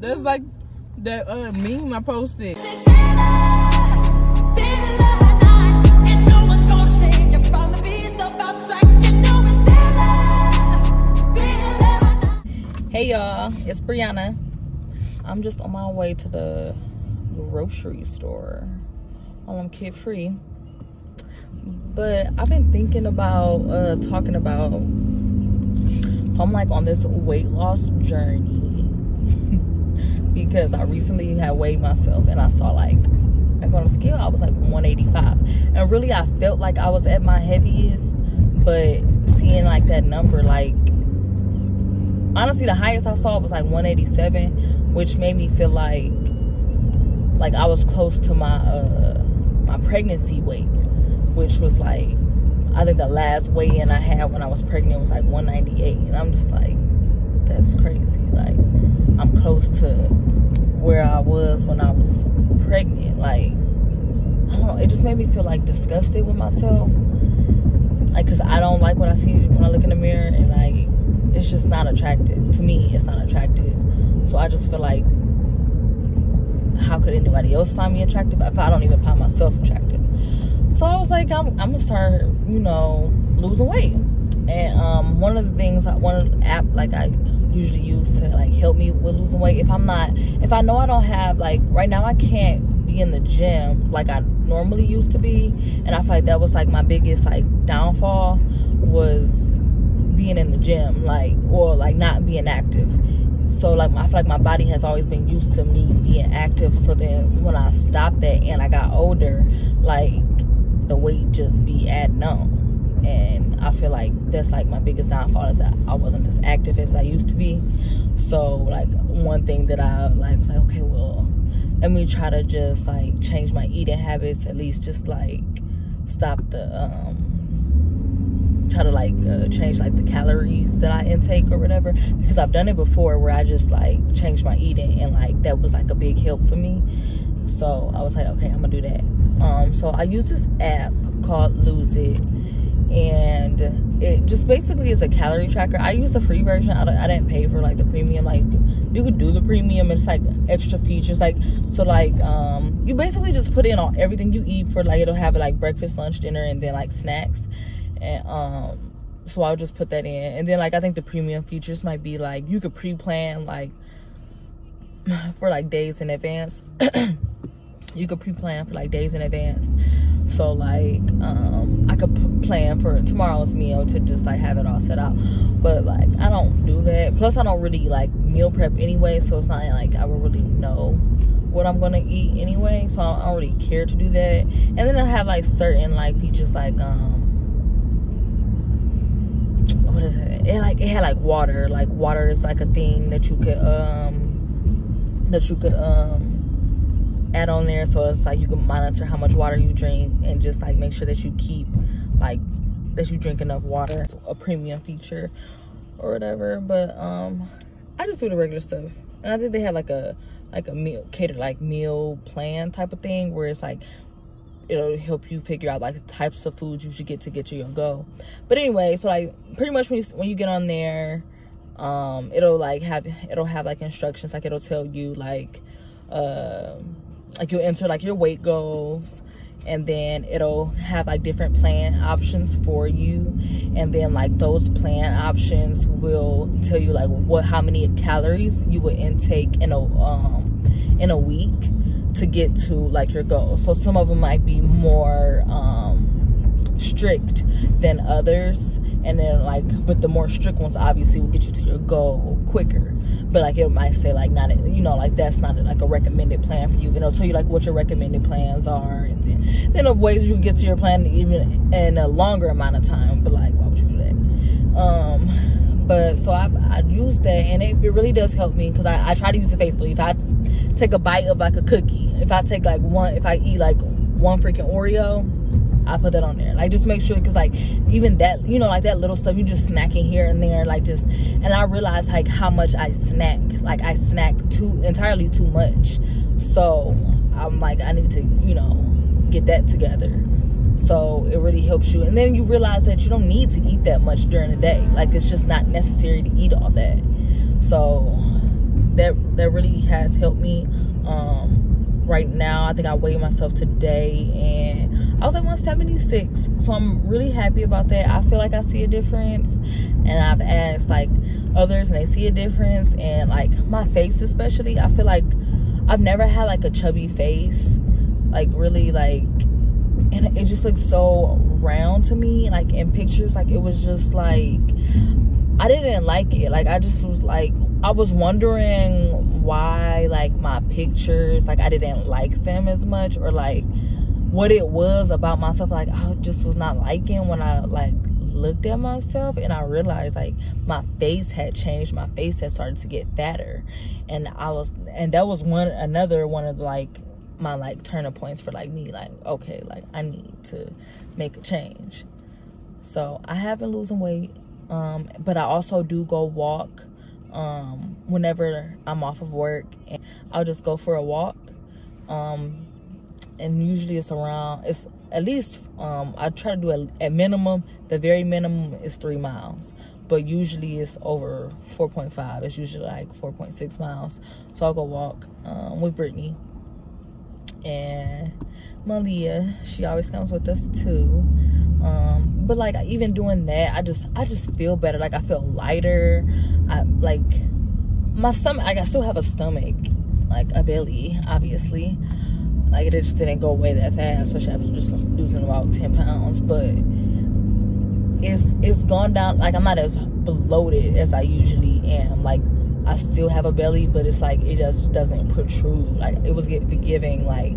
That's like that uh, meme I posted. Hey y'all, it's Brianna. I'm just on my way to the grocery store while I'm kid free. But I've been thinking about uh talking about so I'm like on this weight loss journey because I recently had weighed myself and I saw like like on a scale I was like 185 and really I felt like I was at my heaviest but seeing like that number like honestly the highest I saw was like 187 which made me feel like like I was close to my uh my pregnancy weight which was like I think the last weigh-in I had when I was pregnant was like 198 and I'm just like that's crazy like I'm close to where I was when I was pregnant like I don't know it just made me feel like disgusted with myself like because I don't like what I see when I look in the mirror and like it's just not attractive to me it's not attractive so i just feel like how could anybody else find me attractive if i don't even find myself attractive so i was like i'm, I'm gonna start you know losing weight and um, one of the things one app like i usually use to like help me with losing weight if i'm not if i know i don't have like right now i can't be in the gym like i normally used to be and i feel like that was like my biggest like downfall was being in the gym, like, or like not being active. So like I feel like my body has always been used to me being active. So then when I stopped that and I got older, like the weight just be adding up. And I feel like that's like my biggest downfall is that I wasn't as active as I used to be. So like one thing that I like was like, okay, well, let me try to just like change my eating habits, at least just like stop the um try to like uh, change like the calories that I intake or whatever because I've done it before where I just like changed my eating and like that was like a big help for me so I was like okay I'm gonna do that um so I use this app called lose it and it just basically is a calorie tracker. I use the free version. I, I didn't pay for like the premium. Like you could do the premium it's like extra features like so like um you basically just put in all everything you eat for like it'll have like breakfast lunch dinner and then like snacks. And um so i'll just put that in. And then like i think the premium features might be like you could pre-plan like for like days in advance you could pre-plan for like days in advance. So like um i could plan for tomorrow's meal to just like have it all set out but like i don't do that. Plus i don't really like meal prep anyway so it's not like i would really know what i'm gonna eat anyway. So i don't really care to do that. And then i have like certain like features like um what is it? It like it had like water. Like water is like a thing that you could um that you could um add on there. So it's like you can monitor how much water you drink and just like make sure that you keep like that you drink enough water. It's a premium feature or whatever. But um I just do the regular stuff. And I think they had like a like a meal catered like meal plan type of thing where it's like it'll help you figure out like the types of foods you should get to get to your goal but anyway so like pretty much when you, when you get on there um it'll like have it'll have like instructions like it'll tell you like uh like you'll enter like your weight goals and then it'll have like different plan options for you and then like those plan options will tell you like what how many calories you would intake in a um in a week to get to like your goal. So some of them might be more um, strict than others. And then like, but the more strict ones obviously will get you to your goal quicker. But like it might say like not, you know, like that's not like a recommended plan for you. And it'll tell you like what your recommended plans are. And then, then the ways you can get to your plan even in a longer amount of time. But like, why would you do that? Um, but so I, I use that and it, it really does help me because I, I try to use it faithfully. If I take a bite of like a cookie. If I take like one, if I eat like one freaking Oreo, I put that on there. Like just make sure, cause like even that, you know, like that little stuff, you just snacking here and there, like just. And I realized like how much I snack. Like I snack too entirely too much. So I'm like I need to, you know, get that together. so it really helps you and then you realize that you don't need to eat that much during the day like it's just not necessary to eat all that so that that really has helped me um, right now i think i weighed myself today and i was at 176 so i'm really happy about that. I feel like i see a difference and i've asked like others and they see a difference and like my face especially i feel like i've never had like a chubby face like really like and it just looks so round to me like in pictures like it was just like i didn't like it. Like i just was like i was wondering why like my pictures like i didn't like them as much or like what it was about myself like i just was not liking when i like looked at myself and i realized like my face had changed. My face had started to get fatter. And i was and that was one another one of like my like turning points for like me like okay like i need to make a change. So i have been losing weight um but i also do go walk um whenever i'm off of work. And i'll just go for a walk um and usually it's around it's at least um i try to do a, a minimum the very minimum is three miles but usually it's over 4.5 it's usually like 4.6 miles so i'll go walk um, with brittany and Malia. She always comes with us too. Um, but like even doing that, I just I just feel better. Like I feel lighter. I like my stomach. Like I still have a stomach, like a belly, obviously. Like it just didn't go away that fast, especially after just losing about ten pounds. But it's it's gone down. Like I'm not as bloated as I usually am. Like I still have a belly, but it's like it just doesn't protrude. Like it was giving like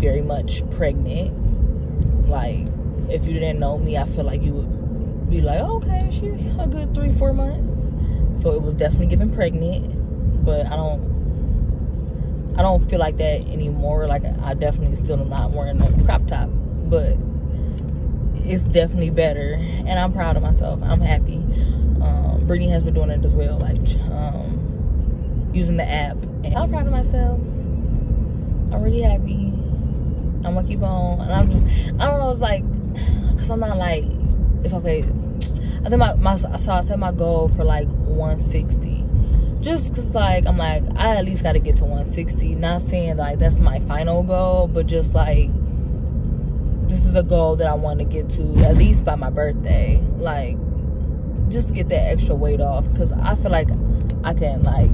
very much pregnant. Like if you didn't know me, I feel like you would be like, oh, okay, she a good three, four months. So it was definitely giving pregnant, but I don't. I don't feel like that anymore. Like I definitely still am not wearing a crop top, but it's definitely better, and I'm proud of myself. I'm happy. Um, Brittany has been doing it as well, like um, using the app. And I'm proud of myself. I'm really happy. I'm gonna keep on, and I'm just, I don't know, it's like, cause I'm not like, it's okay. I think my, my so I set my goal for like 160 just cause like i'm like i at least got to get to 160 not saying like that's my final goal but just like this is a goal that i want to get to at least by my birthday like just get that extra weight off because I feel like I can like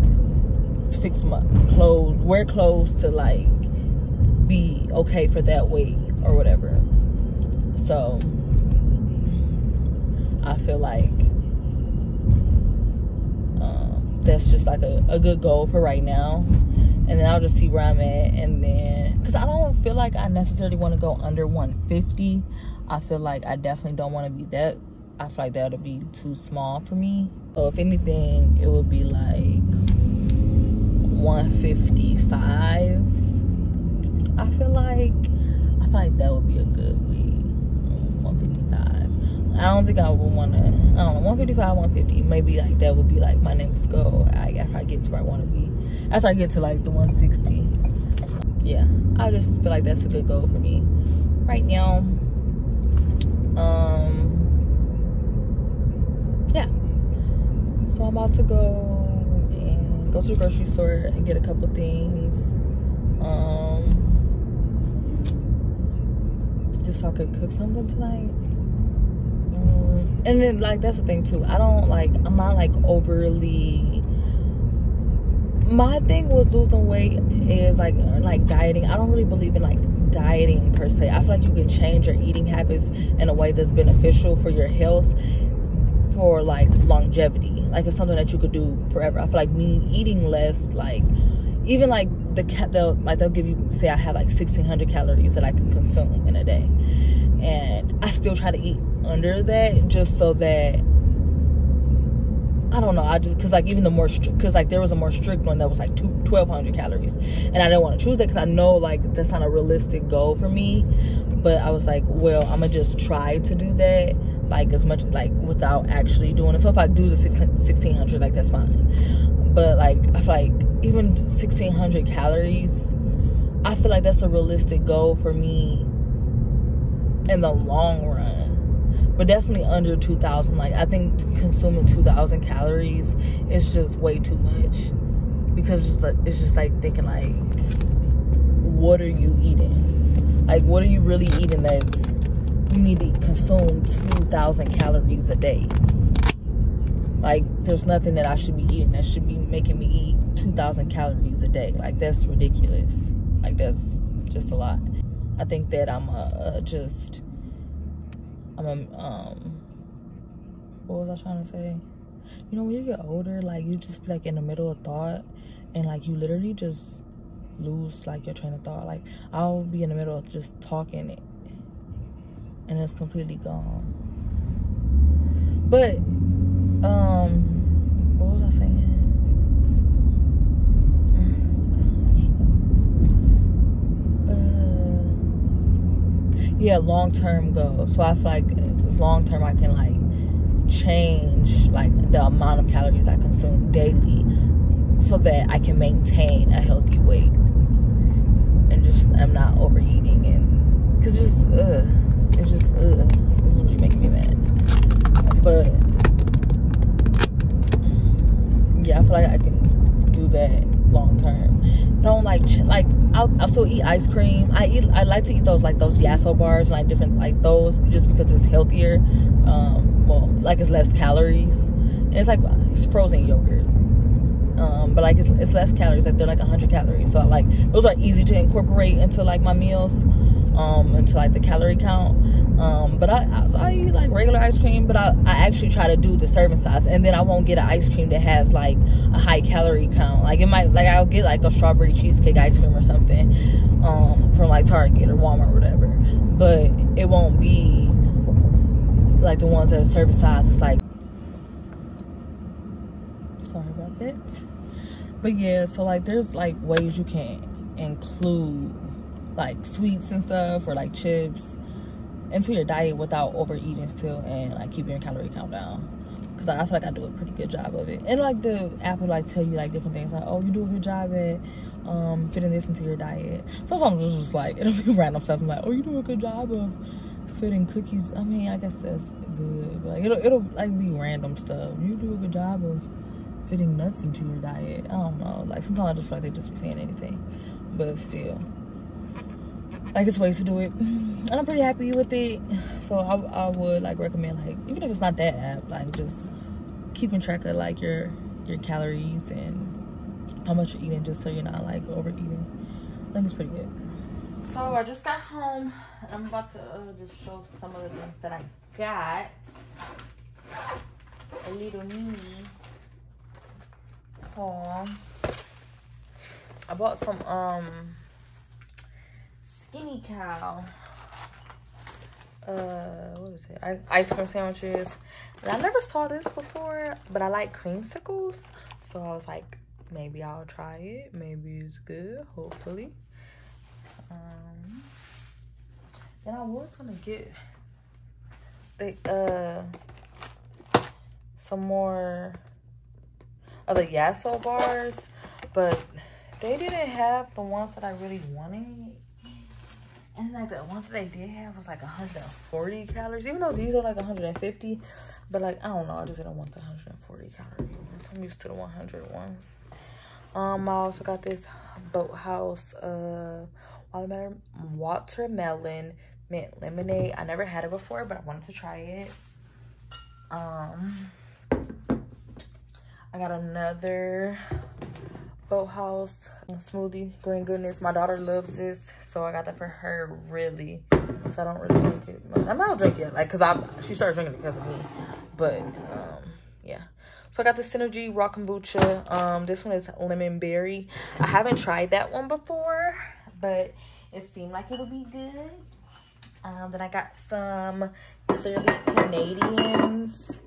fix my clothes, wear clothes to like be okay for that weight or whatever. So I feel like um, that's just like a, a good goal for right now. And then I'll just see where I'm at. And then, because I don't feel like I necessarily want to go under 150. I feel like I definitely don't want to be that I feel like that would be too small for me. So if anything, it would be like 155. I feel like I feel like that would be a good weight. 155. I don't think I would want to. I don't know. 155, 150. Maybe like that would be like my next goal. I after I get to where I want to be. After I get to like the 160. Yeah, I just feel like that's a good goal for me right now. Um yeah. So I'm about to go and go to the grocery store and get a couple things. Um, just so I could cook something tonight. And then like that's the thing too. I don't like I'm not like overly my thing with losing weight is like like dieting. I don't really believe in like dieting per se. I feel like you can change your eating habits in a way that's beneficial for your health for like longevity. Like it's something that you could do forever. I feel like me eating less, like even like the they'll like they'll give you say I have like 1600 calories that I can consume in a day, and I still try to eat under that just so that I don't know. I just because like even the more because like there was a more strict one that was like two, 1200 calories, and I didn't want to choose that because I know like that's not a realistic goal for me. But I was like, well, I'm gonna just try to do that like as much like without actually doing it. So if I do the 1600, like that's fine. But like I feel like even 1600 calories, I feel like that's a realistic goal for me in the long run. But definitely under 2,000. Like, I think consuming 2,000 calories is just way too much. Because it's just, like, it's just like thinking, like, what are you eating? Like, what are you really eating that's you need to consume 2,000 calories a day? Like, there's nothing that I should be eating that should be making me eat 2,000 calories a day. Like, that's ridiculous. Like, that's just a lot. I think that I'm a just, I'm a, um, what was I trying to say? You know, when you get older, like, you just like, in the middle of thought, and, like, you literally just lose, like, your train of thought. Like, I'll be in the middle of just talking, it and it's completely gone. But um, what was I saying? Yeah, long term goals. So I feel like as long term, I can like change like the amount of calories I consume daily, so that I can maintain a healthy weight and just I'm not overeating and because just uh, it's just uh, this is really making me mad. But yeah, I feel like I can do that long term. Don't like like I'll, I'll still eat ice cream. I eat I like to eat those like those Yasso bars like different like those just because it's healthier. Um, well, like it's less calories. And it's like it's frozen yogurt. Um, but like it's, it's less calories. Like they're like 100 calories. So like those are easy to incorporate into like my meals. Um, into like the calorie count. Um, but I, I, I, eat like regular ice cream, but I, I actually try to do the serving size, and then I won't get an ice cream that has like a high calorie count. Like it might, like I'll get like a strawberry cheesecake ice cream or something, um, from like Target or Walmart or whatever. But it won't be like the ones that are serving size. It's like, sorry about that. But yeah, so like there's like ways you can include like sweets and stuff or like chips into your diet without overeating still and like keeping your calorie count down. Because I feel like I do a pretty good job of it. And like the app will like tell you like different things like oh you do a good job at um fitting this into your diet. Sometimes it's just like it'll be random stuff. I'm like oh you do a good job of fitting cookies. I mean I guess that's good but like it'll it'll like be random stuff. You do a good job of fitting nuts into your diet. I don't know. Like sometimes I just feel like they just be saying anything. But still like it's ways to do it. And i'm pretty happy with it. So I, I would like recommend like even if it's not that app like just keeping track of like your your calories and how much you're eating just so you're not like overeating. I think it's pretty good. So i just got home i'm about to uh, just show some of the things that i got. A little mini haul. I bought some um Skinny Cow. Uh, what is it? Ice cream sandwiches. And I never saw this before, but I like creamsicles. So I was like, maybe I'll try it. Maybe it's good, hopefully. Um, and I was gonna get the uh some more of the Yasso bars, but they didn't have the ones that I really wanted. And like the ones that they did have was like 140 calories, even though these are like 150. But like I don't know, I just didn't want the 140 calories. I'm used to the 100 ones. Um, I also got this Bolthouse uh watermelon watermelon mint lemonade. I never had it before, but I wanted to try it. Um, I got another Bolthouse smoothie, green goodness. My daughter loves this, so I got that for her, really. So I don't really drink it much. I'm not gonna drink it, like, cause I she started drinking it because of me. But um, yeah. So I got the Synergy Raw Kombucha. Um, this one is lemon berry. I haven't tried that one before, but it seemed like it'll be good. Um, then I got some clearly Canadians.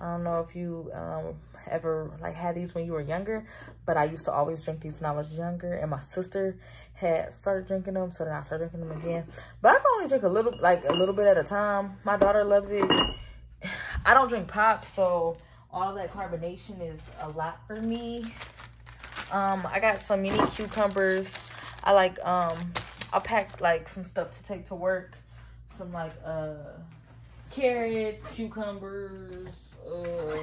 I don't know if you um ever like had these when you were younger, but I used to always drink these when I was younger, and my sister had started drinking them, so then I started drinking them again. But I can only drink a little, like a little bit at a time. My daughter loves it. I don't drink pop, so all that carbonation is a lot for me. Um, I got some mini cucumbers. I like um, I packed like some stuff to take to work, some like uh carrots, cucumbers, uh,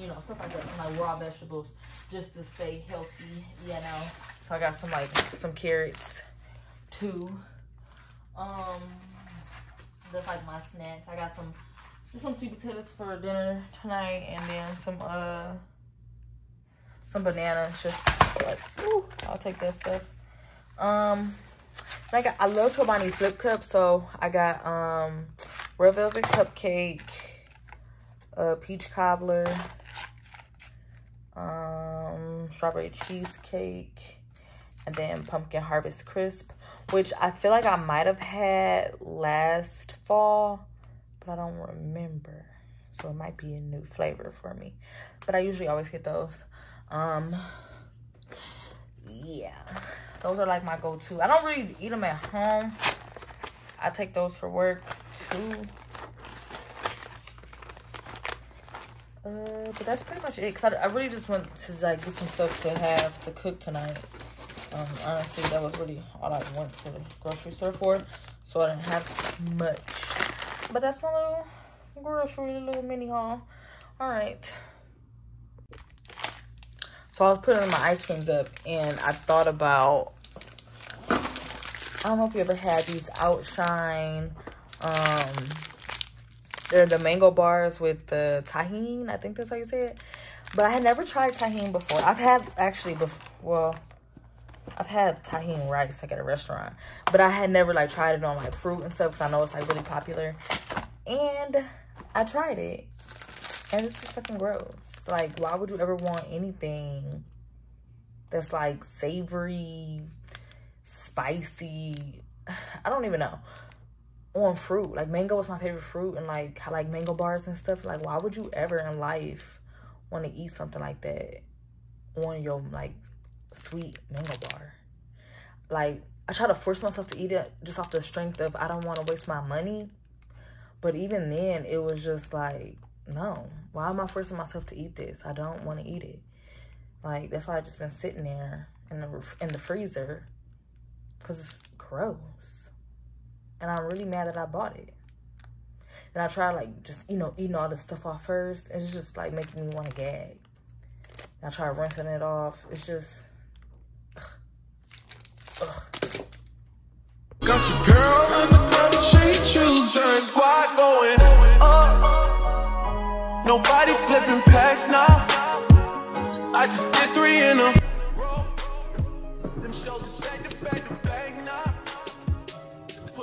you know, stuff like that, some like raw vegetables just to stay healthy, you know. So I got some like some carrots too. Um that's like my snacks. I got some some sweet potatoes for dinner tonight and then some uh some bananas just like ooh, I'll take that stuff. Um like I love Chobani flip cup, so I got um red velvet cupcake, uh peach cobbler, um strawberry cheesecake, and then pumpkin harvest crisp, which I feel like I might have had last fall, but I don't remember. So it might be a new flavor for me. But I usually always get those. Um yeah. Those are like my go-to. I don't really eat them at home. I take those for work too. Uh, but that's pretty much it. Cause I, I really just want to like get some stuff to have to cook tonight. Um, honestly, that was really all I went to the grocery store for. So I didn't have much. But that's my little grocery, little mini haul. All right. So I was putting my ice creams up and I thought about, I don't know if you ever had these Outshine, um, they're the mango bars with the Tajín. I think that's how you say it. But I had never tried Tajín before. I've had actually, before, well, I've had Tajín rice like at a restaurant. But I had never like tried it on like fruit and stuff because I know it's like really popular. And I tried it. And it's just fucking gross. Like, why would you ever want anything that's like savory, spicy? I don't even know. On fruit. Like, mango was my favorite fruit. And like, I like mango bars and stuff. Like, why would you ever in life want to eat something like that on your like sweet mango bar? Like, I try to force myself to eat it just off the strength of I don't want to waste my money. But even then, it was just like, no. Why am I forcing myself to eat this? I don't want to eat it. Like, that's why I just been sitting there in the, in the freezer. Because it's gross. And I'm really mad that I bought it. And I try, like, just, you know, eating all the stuff off first. And it's just, like, making me want to gag. And I try rinsing it off. It's just... Ugh. Ugh. Got your girl in the club, she choosing. Squad going up. Nobody flipping packs now. I just did three in. Them shows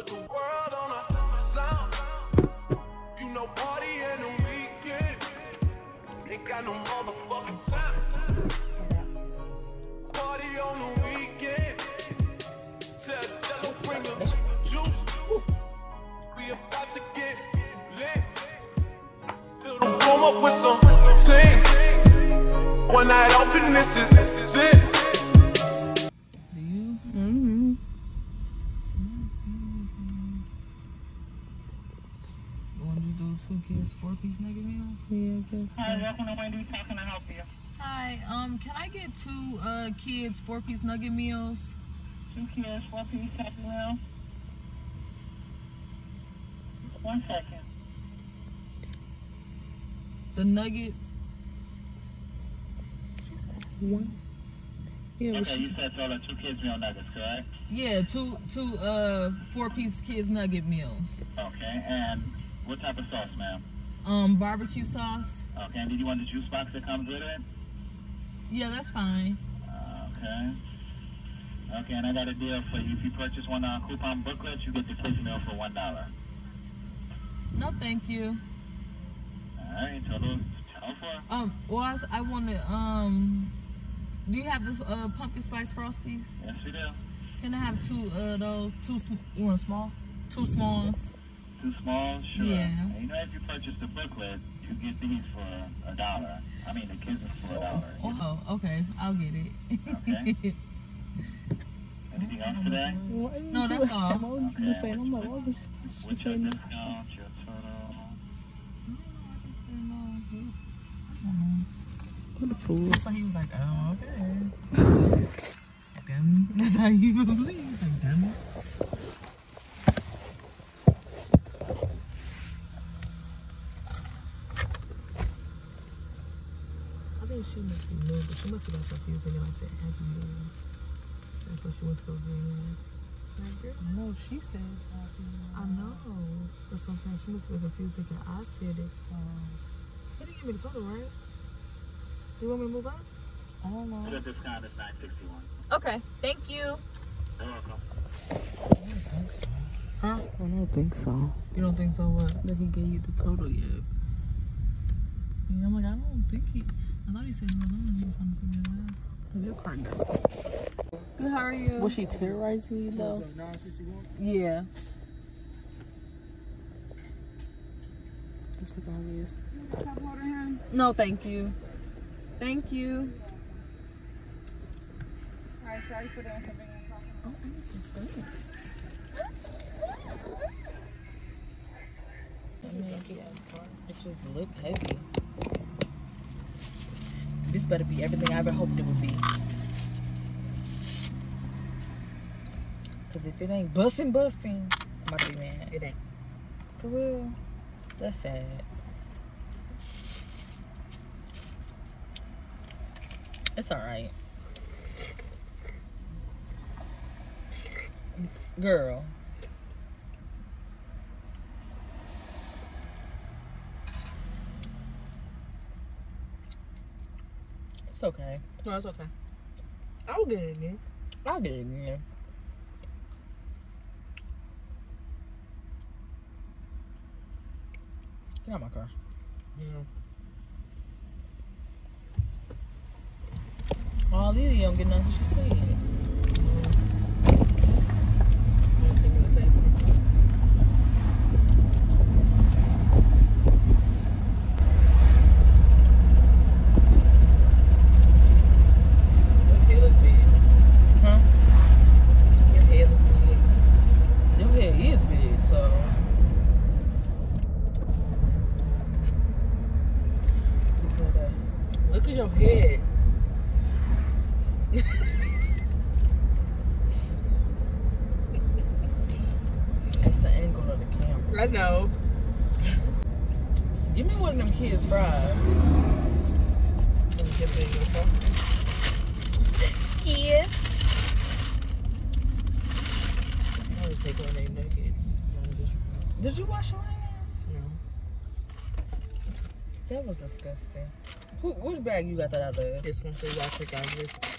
the world on a sound. You know, party in the weekend. Ain't got no motherfucking time. Party on the weekend. Tell bring the juice. We about to get lit. Fill the room up with some things. One night open, this is it. Want to just two kids, four-piece nugget meals? Yeah, I guess. Hi, welcome to Wendy's. How can I help you? Hi, um, can I get two uh kids four piece nugget meals? Two kids, four piece happy meal. One second. The nuggets. One. Yeah, Okay, she, you said throw the two kids meal nuggets, correct? Yeah, two two uh four piece kids nugget meals. Okay, and what type of sauce, ma'am? Um, barbecue sauce. Okay, and did you want the juice box that comes with it? Yeah, that's fine. Okay. Okay, and I got a deal for you. If you purchase one uh, coupon booklet, you get the kids meal for one dollar. No, thank you. All right, total for. Um, well, I want to um. Do you have this uh pumpkin spice frosties? Yes, we do. Can I have two uh those two? Sm- you want small? Two smalls. Two small, sure. Yeah. And you know, if you purchase the booklet, you get these for a dollar. I mean, the kids are for a dollar. Oh, oh, oh okay. I'll get it. Okay. Anything else today? why No, that's all. that? I was Okay. just saying, I'm like, why was she What's your discount? Your total? What a fool. So he was like, oh, okay. Damn. That's how he was leaving. Like, damn. Must new, but she must have got confused thinking I said happy new year. That's what she went to go. Like, girl, No, she said happy. New Year. I know. That's what I'm saying. She must have been confused thinking I said it. He didn't give me the total, right? Do You want me to move up? I don't know. The discount is 961. Okay, thank you. You're welcome. Huh? I don't think so. You don't think so? What? That he gave you the total yet. Yeah, I'm like, I don't think he. I thought he said he was on. He was trying to figure it out. Your car dusty. Good, how are you? Was she terrorizing you though? Yeah. Just look obvious. No, thank you. Thank you. Alright, sorry for the inconvenience. Oh, I need some spoons. I mean, it just, it just look heavy. Better be everything I ever hoped it would be. Cause if it ain't busting, busting, I'm about to be mad. It ain't. For real. That's sad. It's alright. Girl. It's okay. No, it's okay. I'll get it again. I'll get it again. Get out my car. Yeah. Oh, Lily don't get nothing. She said. I'm thinking the same thing. Your hair look big. Huh? Your hair look big. Your head is big, so. Look at that. Look at your head. That's the angle of the camera. I know. Give me one of them kids' fries. Let me get it in your. Yeah. I'm gonna take one of their nuggets. Did you wash your hands? No. That was disgusting. Who, which bag you got that out of? This one, so y'all take out this.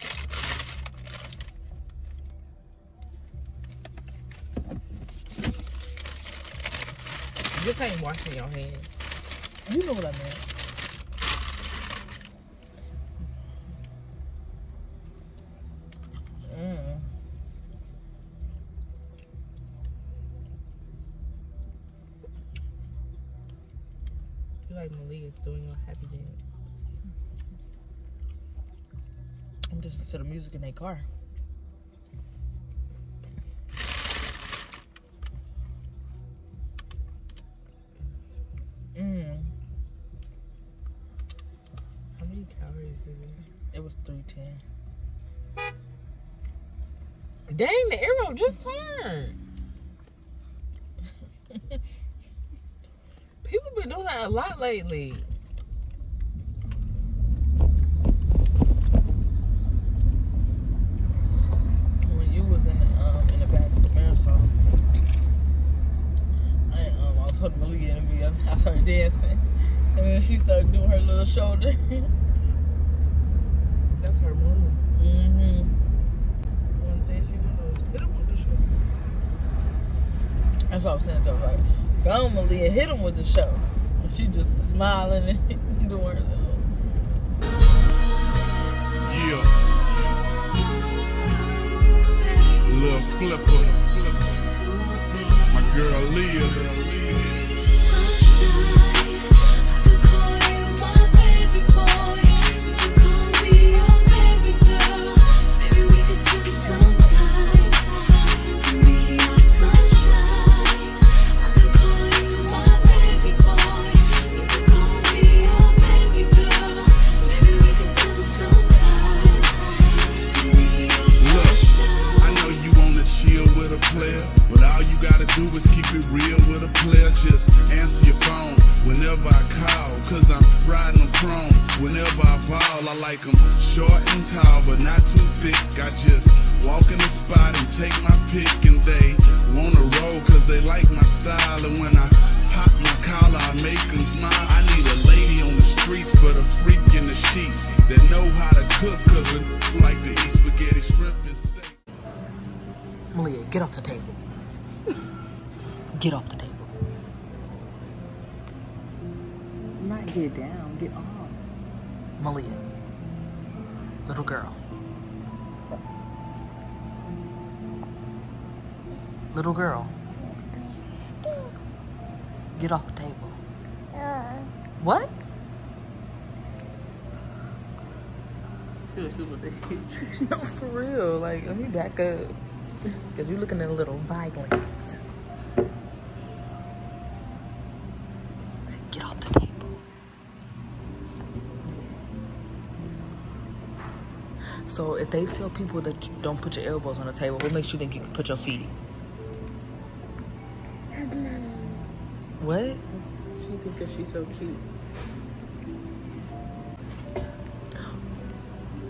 This ain't washing your hands. You know what I meant. Mm. You like Malia's doing your happy dance. I'm just to the music in their car. It was 310. Dang, the arrow just turned. People been doing that a lot lately. When you was in the um in the back of the marathon, I um I was holding Malia and. I started dancing, and then she started doing her little shoulder. That's her move. mm-hmm. One thing she gonna do is hit him with the show. That's what I'm saying her. Like, go on, Malia, hit him with the show. And she just smiling and doing her. Yeah. Little flipper. My girl Leah. Just answer your phone whenever I call. cause I'm riding on chrome. Whenever I ball, I like 'em short and tall, but not too thick. I just walk in the spot and take my pick, and they wanna roll cause they like my style. And when I pop my collar, I make 'em smile. I need a lady on the streets, but a freak in the sheets that know how to cook cause I like to eat spaghetti, shrimp, and steak. Malia, get off the table. Get off the table. Not get down, get off. Malia. Little girl. Little girl. Get off the table. What? Feel super big. No, for real. Like, let me back up. Because you're looking at a little violent. So, if they tell people that you don't put your elbows on the table, what makes you think you can put your feet? What? She think that she's so cute.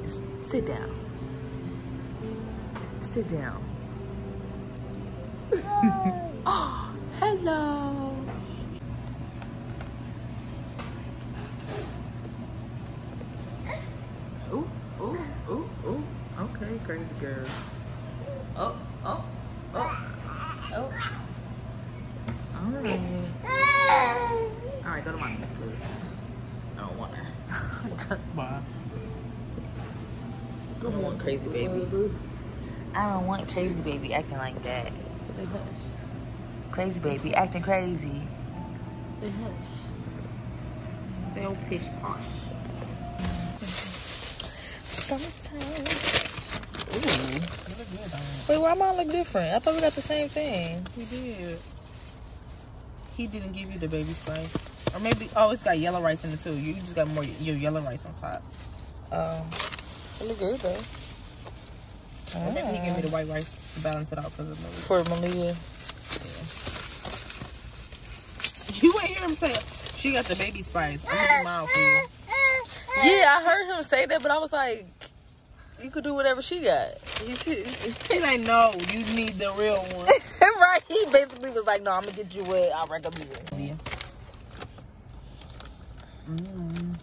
S- sit down. Sit down. oh, hello. Ooh, ooh, ooh, ooh. Okay, crazy girl. Oh, oh, oh, oh. All right. All right, go to mommy, please. I don't want her. Bye. Good one, crazy baby. I don't want crazy baby acting like that. Say hush. Crazy baby acting crazy. Say hush. Say oh pish posh. Summertime. Ooh. Wait, why mine look different? I thought we got the same thing. He did. He didn't give you the baby spice. Or maybe, oh, it's got yellow rice in it too. You just got more your yellow rice on top. Um, it look good though. Or maybe he gave me the white rice to balance it out of the For Malia. You ain't hear him say she got the baby spice. I'm gonna do mine for you. Yeah, I heard him say that, but I was like, you could do whatever she got. He, she, He's like, no, you need the real one. right? He basically was like, no, I'm gonna get you what I recommend. Yeah. Mm.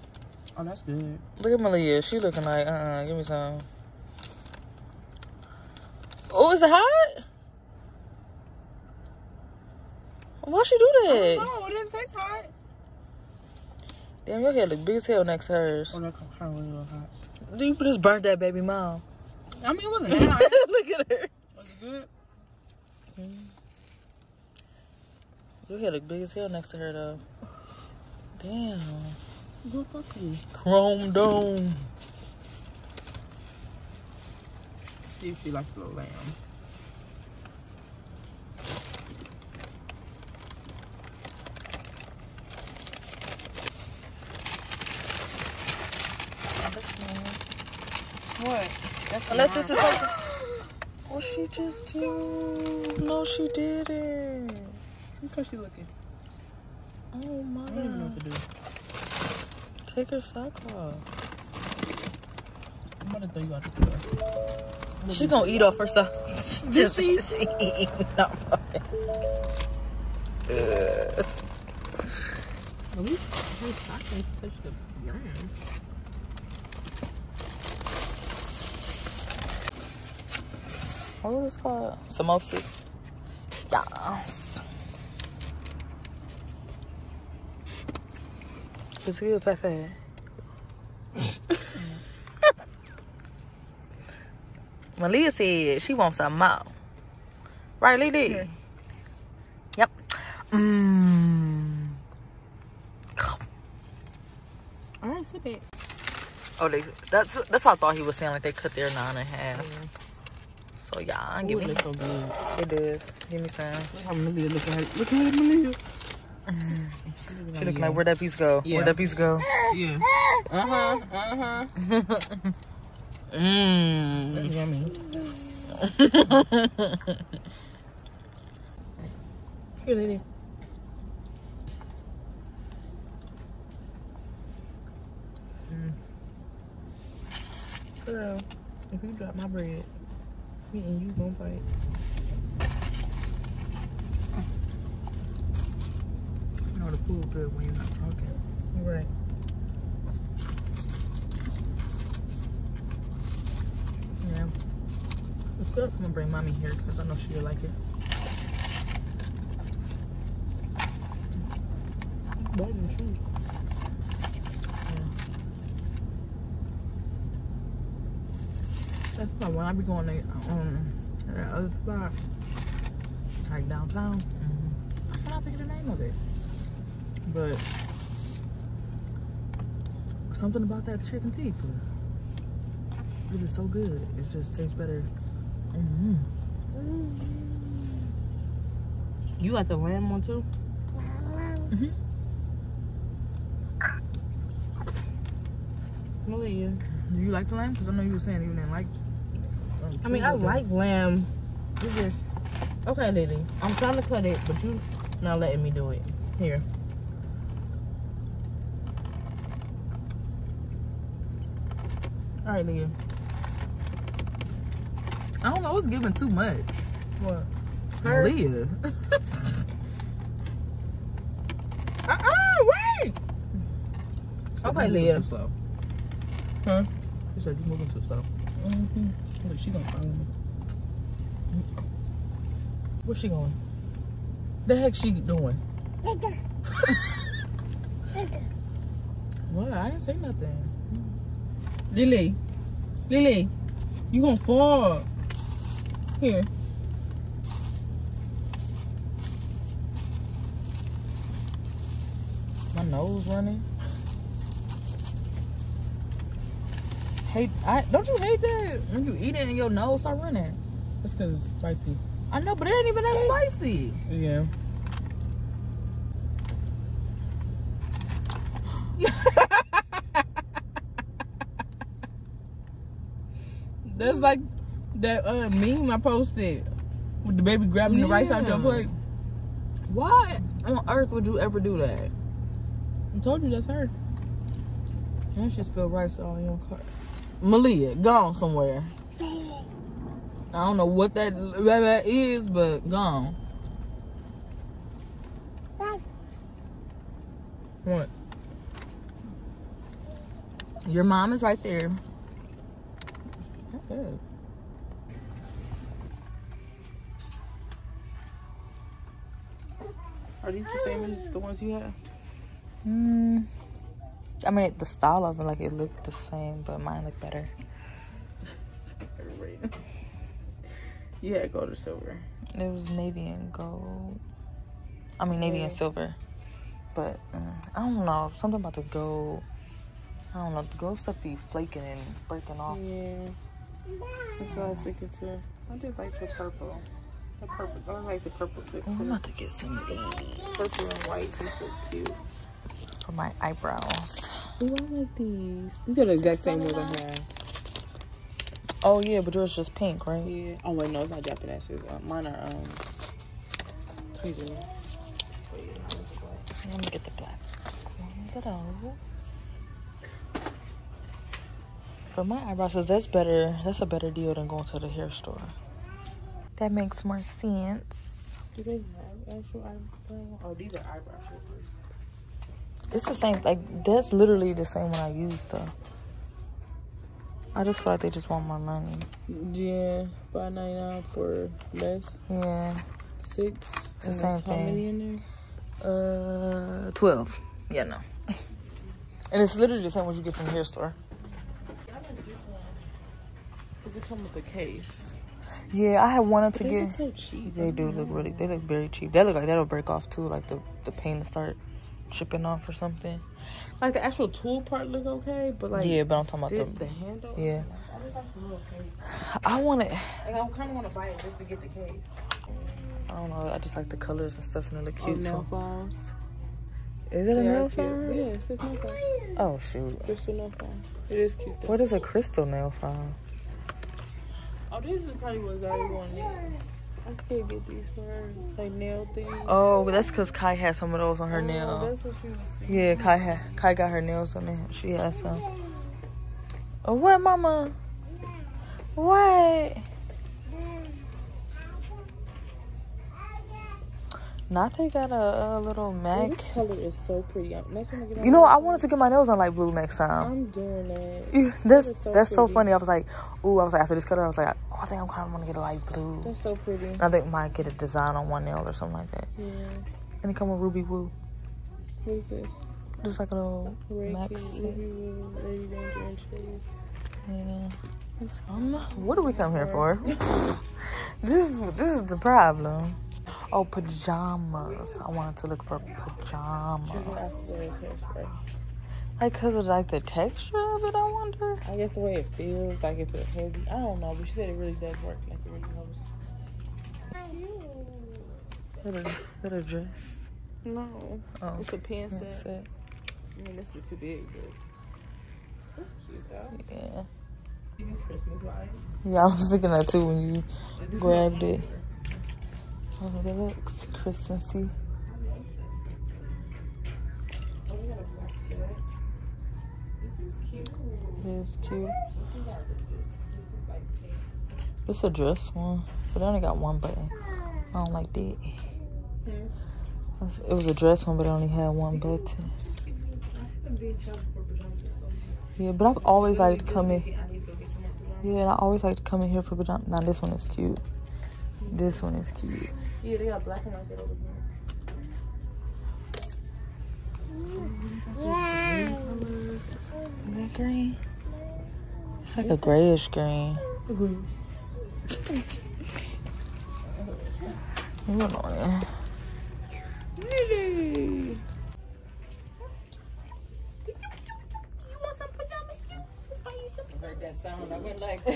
Oh, that's good. Look at Malia. She looking like, uh, uh give me some. Oh, is it hot? Why she do that? No, it didn't taste hot. Damn, your hair look big as hell next to hers. Oh, that kind of really hot. You just burnt that baby mom. I mean, it wasn't that look at her. Was it good? Mm-hmm. Your hair look big as hell next to her though. Damn. Good fuck you. Chrome dome. See if she likes the lamb. What? That's Unless this is something. What she just do? No, she didn't. Look how she looking. Oh my I don't even know god. what to do. Take her sock off. I'm gonna throw you out the door. She gonna eat off her sock. Just eat. She eat. No. At least her sock ain't touch the ground. What was this called? Samosas. Yes. It's good, Pepe. Malia said she wants some more. Right, Lily? Yep. Mmm. All right, sit back. Oh, they, that's that's what I thought he was saying. Like they cut their nine and a half. So y'all give me. It so good. It does. Give me some. Look how Malia looking at Look at Malia. she looking like where'd that piece go? Yeah. Where'd that piece go? Yeah. Uh-huh. Uh-huh. Mmm. That's yummy. Here, lady. Mm. Girl, if you drop my bread me and you gonna fight. You know the food good when you're not talking. Right. Yeah. It's good. I'm gonna bring mommy here because I know she'll like it. Better than cheese. That's why when I be going to um that other spot, like downtown, I cannot think of the name of it. But something about that chicken tikka. It is so good. It just tastes better. hmm You like the lamb one too? Mhm. Malia. Do you like the lamb? Because I know you were saying you didn't like. I mean, I like lamb. You just okay, Lily. I'm trying to cut it, but you not letting me do it. Here. All right, Leah. I don't know. It's giving too much. What? Her? Leah. Uh-uh, wait. Okay, You're Leah. Too slow. Huh? She said you're moving too slow. Mm-hmm. Look, she gonna follow me. Where's she going? The heck she doing? What? I didn't say nothing. Lily, Lily, you gonna fall? Here. My nose running. Hate I don't you hate that when you eat it and your nose start running? That's because it's spicy. I know, but it ain't even that spicy. Yeah. That's like that uh, meme I posted with the baby grabbing the rice out your Yeah. plate. Why on earth would you ever do that? I told you that's her. And she spilled rice all in your car. Malia, gone somewhere. I don't know what that, that that is, but gone. What? Your mom is right there. Okay. Are these the same as the ones you have? Mm, I mean, the style of it, like it looked the same, but mine looked better. You had gold or silver. It was navy and gold. I mean, navy and silver. But mm, I don't know. Something about the gold. I don't know. The gold stuff be flaking and breaking off. Yeah. That's what I was thinking too. I just like the purple. The purple. I like the purple picture. I'm about to get some of these Purple and white. These look cute. My eyebrows. Ooh, I like these. These are the exact same ones I have. Oh yeah, but yours just pink, right? Yeah. Oh wait, no, it's not Japanese. Uh, mine are um tweezers. Let me get the black ones of those. For my eyebrows, that's better. That's a better deal than going to the hair store. That makes more sense. Do they have actual eyebrow? Oh, these are eyebrow shapers. It's the same. Like that's literally the same one I used though. I just feel like they just want my money. Yeah, five ninety nine for less. Yeah. Six. It's the same that's How many in there? Uh, twelve. Yeah, no. and it's literally the same one you get from the hair store. Does it come with a case? Yeah, I had wanted to They get. look so cheap. They do look really. They look very cheap. They look like that'll break off too. Like the the paint to start chipping off or something. Like the actual tool part look okay, but like yeah, but I'm talking about the the. handle. Yeah. I just like the little case. I want it. Like I kind of want to buy it just to get the case. I don't know. I just like the colors and stuff, and they look Oh, cute. nail so. files. Is it a They are nail file? Yeah, it says nail file. Oh shoot. Crystal nail file. It is cute though. What is a crystal nail file? Oh, this is probably what Zari wanted. I could get these for her, like nail things. Oh, that's because Kai had some of those on her Oh, nail. That's what she was. Yeah, Kai had Kai got her nails on it. She has some. Oh, what, Mama? What? Not they got a, a little Mac. This color is so pretty. I'm- Next time I get You know, I wanted to get my nails on light blue next time. I'm doing that. You- That's so that's so funny. I was like, ooh, I was like after this color, I was like, oh, I think I'm kind of want to get a light blue. That's so pretty. And I think I might get a design on one nail or something like that. Yeah. And it come with ruby woo, What is this? just like a little Reiki, max. Ruby Woo, Lady Danger, and Shade. Yeah. Um, what do we come here for? this is this is the problem. Oh, pajamas. I wanted to look for pajamas. That's the way it feels, right? Like, cause of like the texture of it. I wonder. I guess the way it feels, like if it's heavy. I don't know, but she said it really does work, like it really helps. Little little dress. No, Oh, it's a pin that's set. it. I mean, this is too big, but it's cute though. Yeah. Even Christmas lights. Yeah, I was thinking that too when you grabbed it. Oh, that looks Christmassy. This is cute. It's a dress one, but it only got one button. I don't like that. It was a dress one, but it only had one button. Yeah, but I've always liked. I pajamas. Yeah, and I always like to come in here for pajamas. Now this one is cute. This one is cute. Yeah, they got black and white that over here. Is that green? It's like a grayish green. You annoying. I heard that sound. I went like, I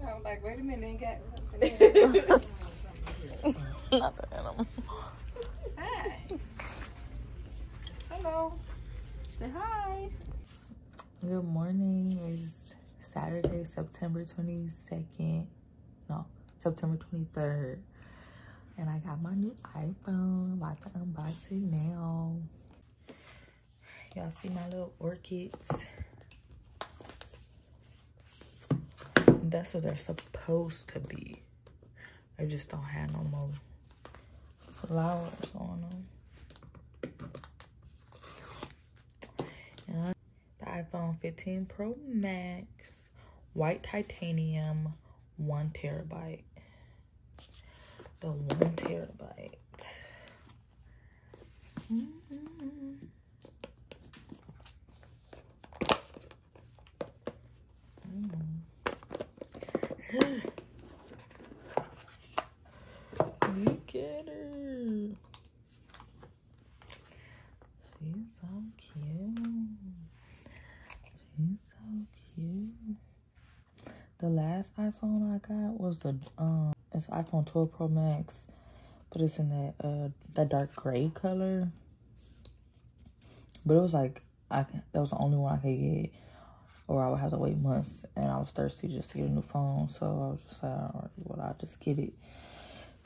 was like, wait a minute, ain't got Not animal. Hello. Say hi. Good morning. It's Saturday, September 22nd. No, September 23rd. And I got my new iPhone. About to unbox it now. Y'all see my little orchids? That's what they're supposed to be. I just don't have no more flowers on them. And the iPhone 15 Pro Max, white titanium, one terabyte. The one terabyte. Mm-hmm. Look at her. She's so cute. She's so cute. The last iPhone I got was the um it's iPhone 12 Pro Max, but it's in that uh that dark gray color. But it was like I that was the only one I could get, or I would have to wait months, and I was thirsty just to get a new phone. So I was just like, right, well I'll just get it.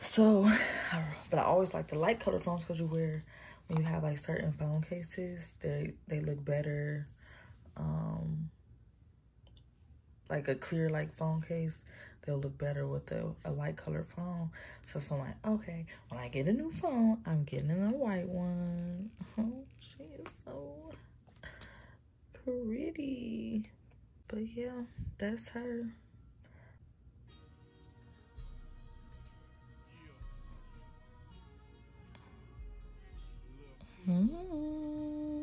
So, but I always like the light color phones because you wear when you have like certain phone cases, they they look better. Um, like a clear like phone case they'll look better with a, a light colored phone. So, so i'm like okay when i get a new phone i'm getting a white one. Oh she is so pretty. But yeah that's her. Mm.